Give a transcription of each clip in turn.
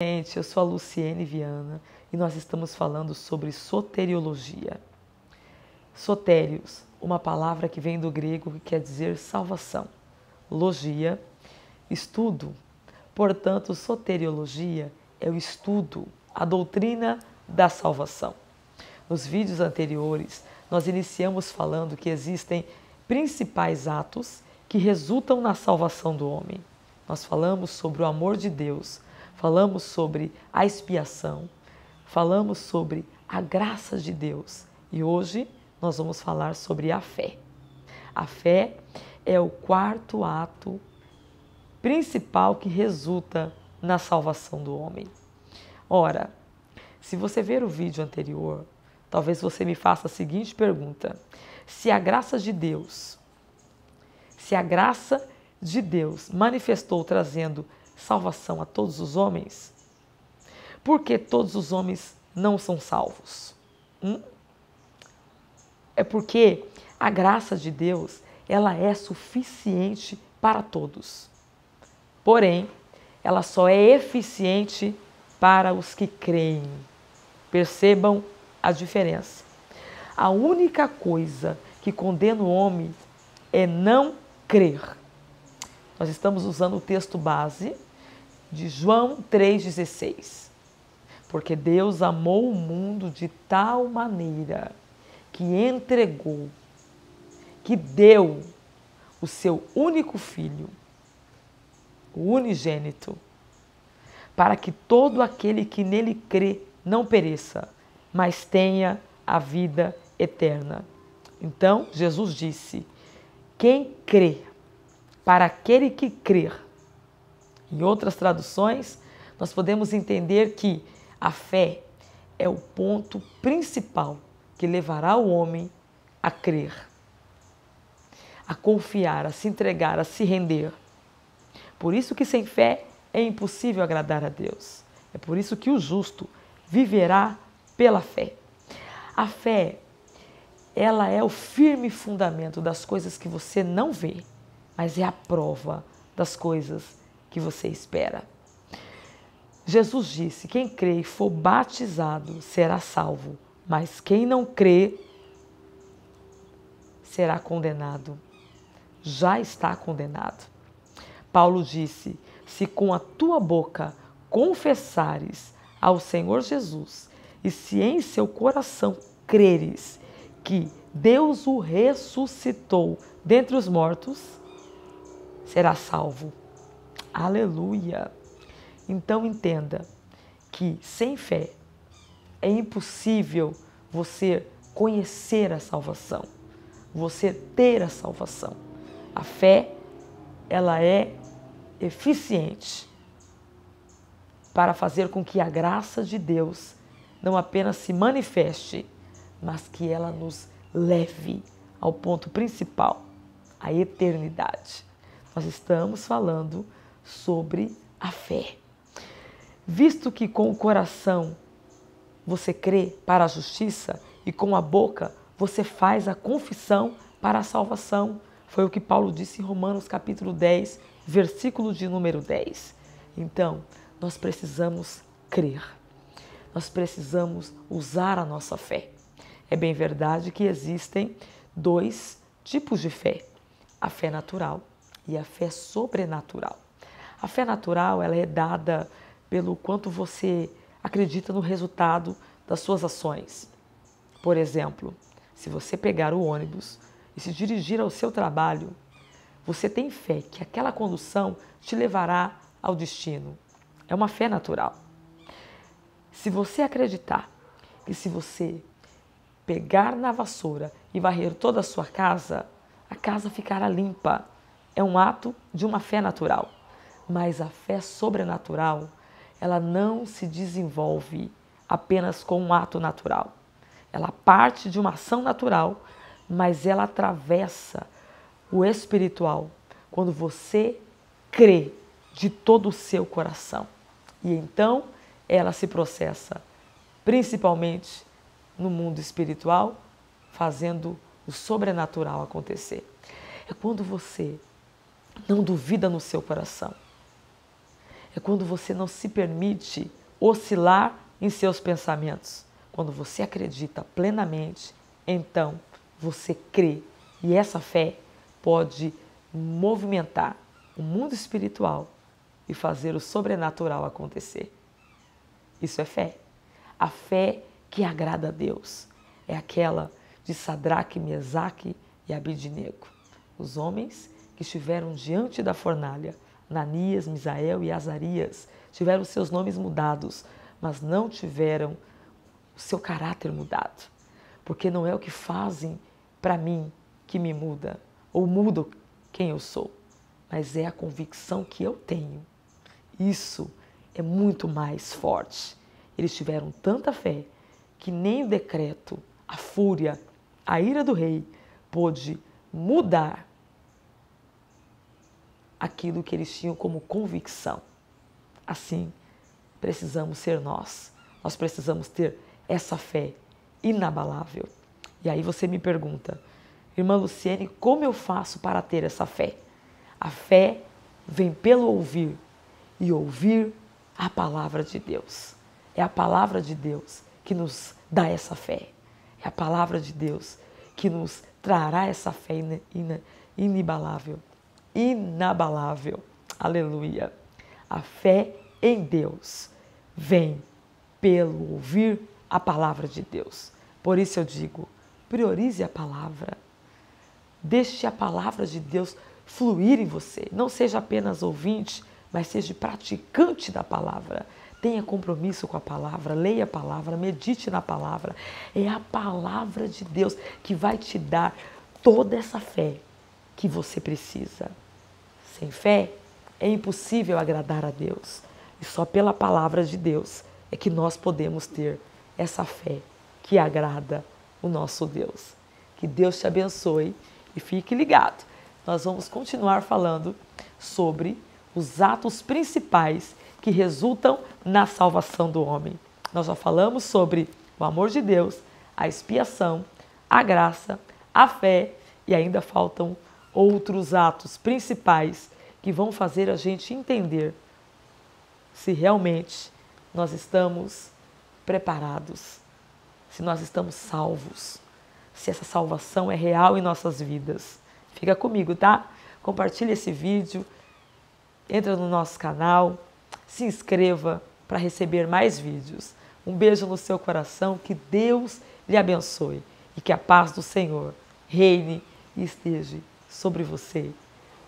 Gente, eu sou a Luciene Viana e nós estamos falando sobre soteriologia. Sotérios, uma palavra que vem do grego que quer dizer salvação. Logia, estudo. Portanto, soteriologia é o estudo, a doutrina da salvação. Nos vídeos anteriores, nós iniciamos falando que existem principais atos que resultam na salvação do homem. Nós falamos sobre o amor de Deus falamos sobre a expiação, falamos sobre a graça de Deus e hoje nós vamos falar sobre a fé. A fé é o quarto ato principal que resulta na salvação do homem. Ora, se você ver o vídeo anterior, talvez você me faça a seguinte pergunta: se a graça de Deus, se a graça de Deus manifestou trazendo salvação a todos os homens? Por que todos os homens não são salvos? Hum? É porque a graça de Deus ela é suficiente para todos. Porém, ela só é eficiente para os que creem. Percebam a diferença. A única coisa que condena o homem é não crer. Nós estamos usando o texto base de João 3,16. Porque Deus amou o mundo de tal maneira que entregou, que deu o seu único filho, o unigênito, para que todo aquele que nele crê não pereça, mas tenha a vida eterna. Então, Jesus disse: Quem crê, para aquele que crer, em outras traduções, nós podemos entender que a fé é o ponto principal que levará o homem a crer, a confiar, a se entregar, a se render. Por isso que sem fé é impossível agradar a Deus. É por isso que o justo viverá pela fé. A fé, ela é o firme fundamento das coisas que você não vê, mas é a prova das coisas que você espera. Jesus disse: Quem crê e for batizado será salvo, mas quem não crê será condenado. Já está condenado. Paulo disse: Se com a tua boca confessares ao Senhor Jesus e se em seu coração creres que Deus o ressuscitou dentre os mortos, será salvo. Aleluia! Então entenda que sem fé é impossível você conhecer a salvação, você ter a salvação. A fé, ela é eficiente para fazer com que a graça de Deus não apenas se manifeste, mas que ela nos leve ao ponto principal, a eternidade. Nós estamos falando sobre a fé. Visto que com o coração você crê para a justiça e com a boca você faz a confissão para a salvação, foi o que Paulo disse em Romanos capítulo 10, versículo de número 10. Então, nós precisamos crer. Nós precisamos usar a nossa fé. É bem verdade que existem dois tipos de fé: a fé natural e a fé sobrenatural. A fé natural ela é dada pelo quanto você acredita no resultado das suas ações. Por exemplo, se você pegar o ônibus e se dirigir ao seu trabalho, você tem fé que aquela condução te levará ao destino. É uma fé natural. Se você acreditar que se você pegar na vassoura e varrer toda a sua casa, a casa ficará limpa, é um ato de uma fé natural. Mas a fé sobrenatural, ela não se desenvolve apenas com um ato natural. Ela parte de uma ação natural, mas ela atravessa o espiritual quando você crê de todo o seu coração. E então ela se processa principalmente no mundo espiritual, fazendo o sobrenatural acontecer. É quando você não duvida no seu coração é quando você não se permite oscilar em seus pensamentos. Quando você acredita plenamente, então você crê. E essa fé pode movimentar o mundo espiritual e fazer o sobrenatural acontecer. Isso é fé. A fé que agrada a Deus é aquela de Sadraque, Mesaque e Abidnego, os homens que estiveram diante da fornalha, Nanias, Misael e Azarias, tiveram seus nomes mudados, mas não tiveram o seu caráter mudado. Porque não é o que fazem para mim que me muda, ou muda quem eu sou, mas é a convicção que eu tenho. Isso é muito mais forte. Eles tiveram tanta fé que nem o decreto, a fúria, a ira do rei pôde mudar aquilo que eles tinham como convicção. Assim, precisamos ser nós. Nós precisamos ter essa fé inabalável. E aí você me pergunta, irmã Luciene, como eu faço para ter essa fé? A fé vem pelo ouvir e ouvir a palavra de Deus. É a palavra de Deus que nos dá essa fé. É a palavra de Deus que nos trará essa fé inabalável. Inabalável. Aleluia. A fé em Deus vem pelo ouvir a palavra de Deus. Por isso eu digo, priorize a palavra. Deixe a palavra de Deus fluir em você. Não seja apenas ouvinte, mas seja praticante da palavra. Tenha compromisso com a palavra, leia a palavra, medite na palavra. É a palavra de Deus que vai te dar toda essa fé que você precisa. Sem fé é impossível agradar a Deus. E só pela palavra de Deus é que nós podemos ter essa fé que agrada o nosso Deus. Que Deus te abençoe e fique ligado. Nós vamos continuar falando sobre os atos principais que resultam na salvação do homem. Nós já falamos sobre o amor de Deus, a expiação, a graça, a fé e ainda faltam outros atos principais que vão fazer a gente entender se realmente nós estamos preparados, se nós estamos salvos, se essa salvação é real em nossas vidas. Fica comigo, tá? Compartilhe esse vídeo, entra no nosso canal, se inscreva para receber mais vídeos. Um beijo no seu coração, que Deus lhe abençoe e que a paz do Senhor reine e esteja sobre você.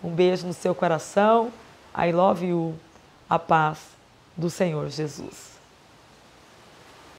Um beijo no seu coração. I love you. A paz do Senhor Jesus.